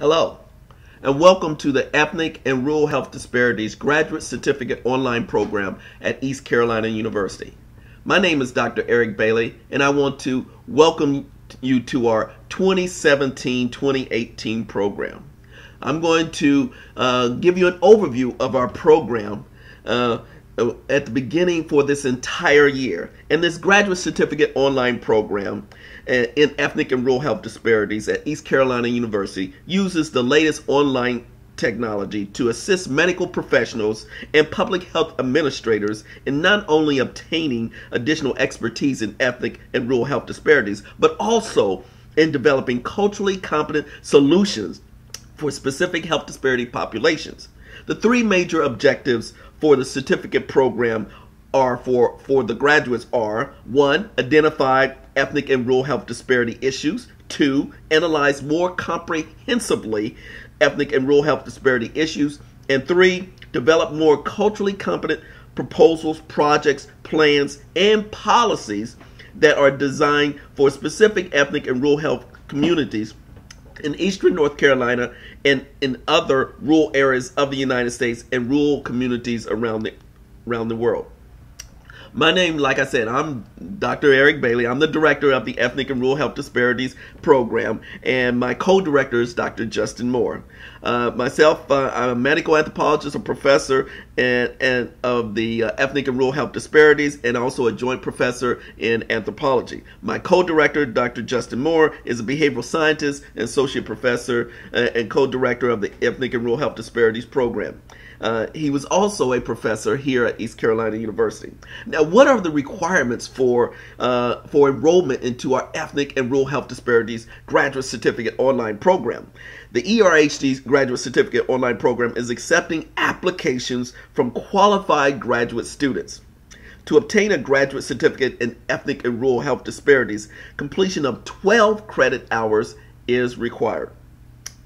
Hello, and welcome to the Ethnic and Rural Health Disparities Graduate Certificate Online Program at East Carolina University. My name is Dr. Eric Bailey, and I want to welcome you to our 2017-2018 program. I'm going to uh, give you an overview of our program uh, at the beginning for this entire year. And this graduate certificate online program uh, in ethnic and rural health disparities at East Carolina University uses the latest online technology to assist medical professionals and public health administrators in not only obtaining additional expertise in ethnic and rural health disparities, but also in developing culturally competent solutions for specific health disparity populations. The three major objectives for the certificate program are for, for the graduates are one, identify ethnic and rural health disparity issues, two, analyze more comprehensively ethnic and rural health disparity issues, and three, develop more culturally competent proposals, projects, plans, and policies that are designed for specific ethnic and rural health communities in eastern North Carolina and in other rural areas of the United States and rural communities around the around the world. My name, like I said, I'm Dr. Eric Bailey. I'm the director of the Ethnic and Rural Health Disparities Program, and my co-director is Dr. Justin Moore. Uh, myself, uh, I'm a medical anthropologist, a professor and, and of the uh, Ethnic and Rural Health Disparities, and also a joint professor in anthropology. My co-director, Dr. Justin Moore, is a behavioral scientist and associate professor uh, and co-director of the Ethnic and Rural Health Disparities Program. Uh, he was also a professor here at East Carolina University. Now, what are the requirements for uh, for enrollment into our Ethnic and Rural Health Disparities Graduate Certificate Online Program? The ERHD Graduate Certificate Online Program is accepting applications from qualified graduate students. To obtain a graduate certificate in ethnic and rural health disparities, completion of 12 credit hours is required.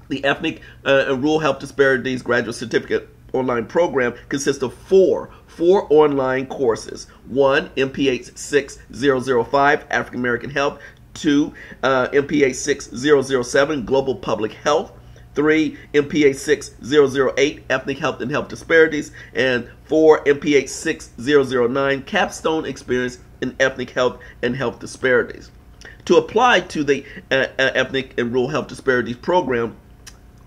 The Ethnic uh, and Rural Health Disparities Graduate Certificate online program consists of four four online courses. One, MPH 6005, African American Health. Two, uh, MPH 6007, Global Public Health. Three, MPH 6008, Ethnic Health and Health Disparities. And four, MPH 6009, Capstone Experience in Ethnic Health and Health Disparities. To apply to the uh, uh Ethnic and Rural Health Disparities program,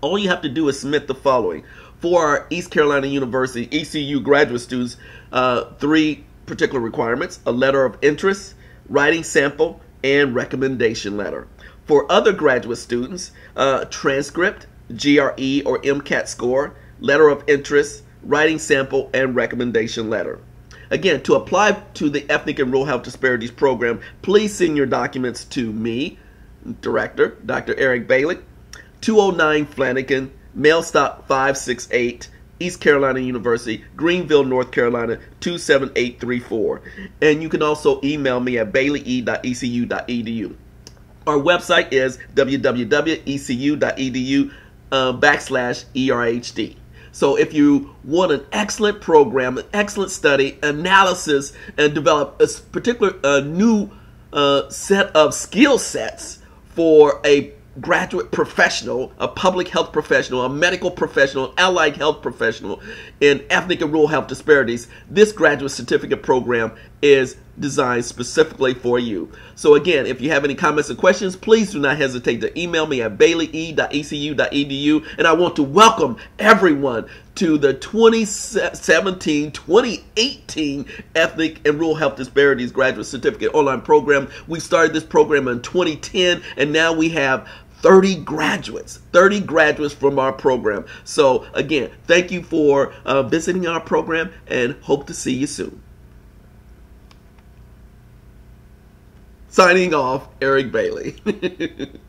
all you have to do is submit the following for our East Carolina University ECU graduate students uh, three particular requirements a letter of interest, writing sample, and recommendation letter. For other graduate students, uh, transcript, GRE or MCAT score, letter of interest, writing sample, and recommendation letter. Again, to apply to the Ethnic and Rural Health Disparities Program, please send your documents to me, Director, Dr. Eric Bailey, 209 Flanagan, mail stop 568 East Carolina University, Greenville, North Carolina 27834. And you can also email me at baileye.ecu.edu. Our website is www.ecu.edu uh, backslash ERHD. So if you want an excellent program, an excellent study, analysis, and develop a particular uh, new uh, set of skill sets for a graduate professional, a public health professional, a medical professional, allied health professional in ethnic and rural health disparities, this graduate certificate program is designed specifically for you. So again, if you have any comments or questions, please do not hesitate to email me at baileye.ecu.edu. And I want to welcome everyone to the 2017-2018 Ethnic and Rural Health Disparities Graduate Certificate Online Program. We started this program in 2010, and now we have 30 graduates, 30 graduates from our program. So again, thank you for uh, visiting our program and hope to see you soon. Signing off, Eric Bailey.